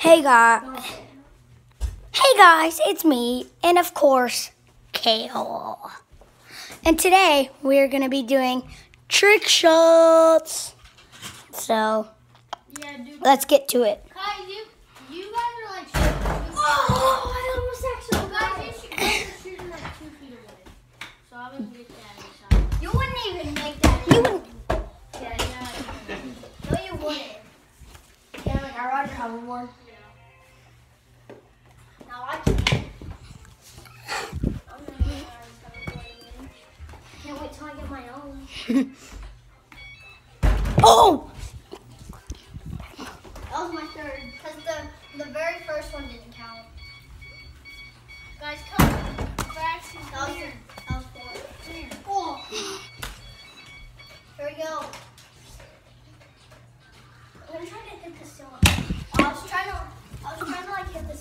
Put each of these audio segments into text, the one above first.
Hey guys. Hey guys, it's me, and of course, Kale. And today we're gonna be doing trick shots. So Yeah, let's get to it. Kai, you, you guys like. Oh, I almost So guys, you shoot, guys are shooting like two feet away. So I wouldn't get that. You wouldn't even make that. You wouldn't. Yeah, yeah. No, you wouldn't. Yeah, like I Roger hoverboard. Oh, That was my third, because the, the very first one didn't count. Guys, come. That come was, here. that was four. Here. Oh. Here we go. I'm gonna try to hit the ceiling. I was trying to,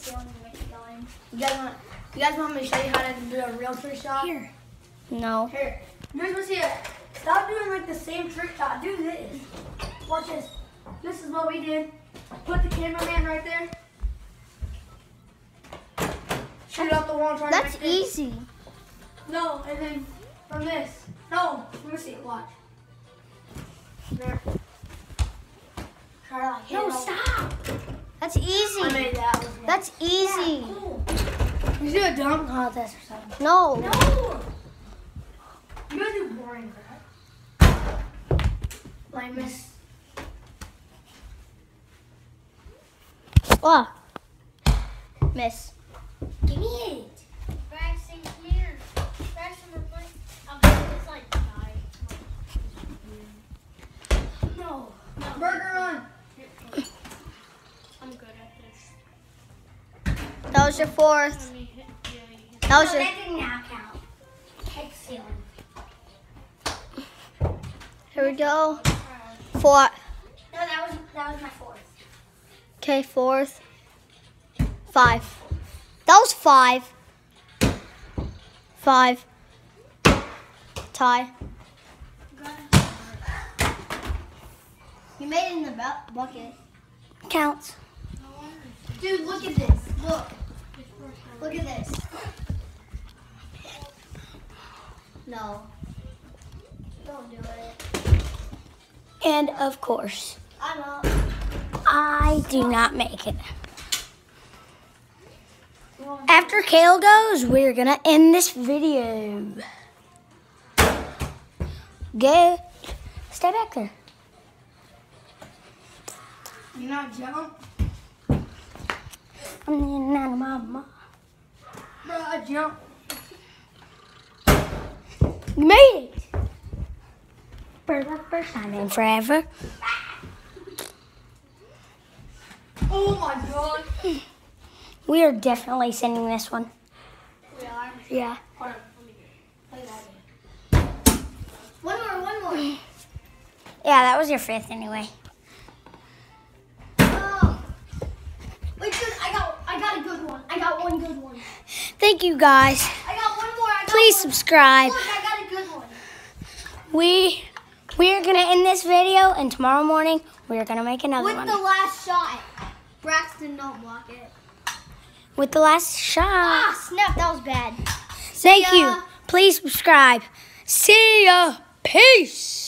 You guys want? You guys want me to show you how to do a real trick shot? here. No. Here. You guys want to see it? Stop doing like the same trick shot. Do this. Watch this. This is what we did. Put the cameraman right there. Shoot out the wall. and try to That's easy. No, and then from this. No, let me see. it. Watch. There. Try to like hit No, it all- stop. That's I easy. made that. Was That's easy. cool. You do a dunk contest or something. No. No. You gotta do boring crap. Like miss. Oh. Miss. Give me it. Braxton, come here. Braxton, we're playing. I'm playing this like die. No. no. Burger run. I'm good at this. That was your fourth. Let me hit. Yeah, you hit. That was no, your. that did not count. Hit the. Here we go. Four. No, that was that was my fourth. Okay, fourth. Five. That was five. Five. Tie. You made it in the bucket. Counts. Dude, look at this. Look. Look at this. No. Don't do it. And of course, I know. I do not make it. After Kale goes, we're gonna end this video. Go. Stay back there. You not jump? I'm the nana Bro, jump. You made it. For the first time in forever. Oh my god. We are definitely sending this one. We are. Yeah. Hold on. Let me play that. One more, one more. Yeah, that was your fifth anyway. I got, a good one. I got one good one. Thank you guys. I got one more. I got Please one. subscribe. Look, I got a good one. We we are gonna end this video and tomorrow morning we are gonna make another With one. With the last shot. Braxton, don't block it. With the last shot. Ah, snap, that was bad. Thank you. Please subscribe. See ya. Peace.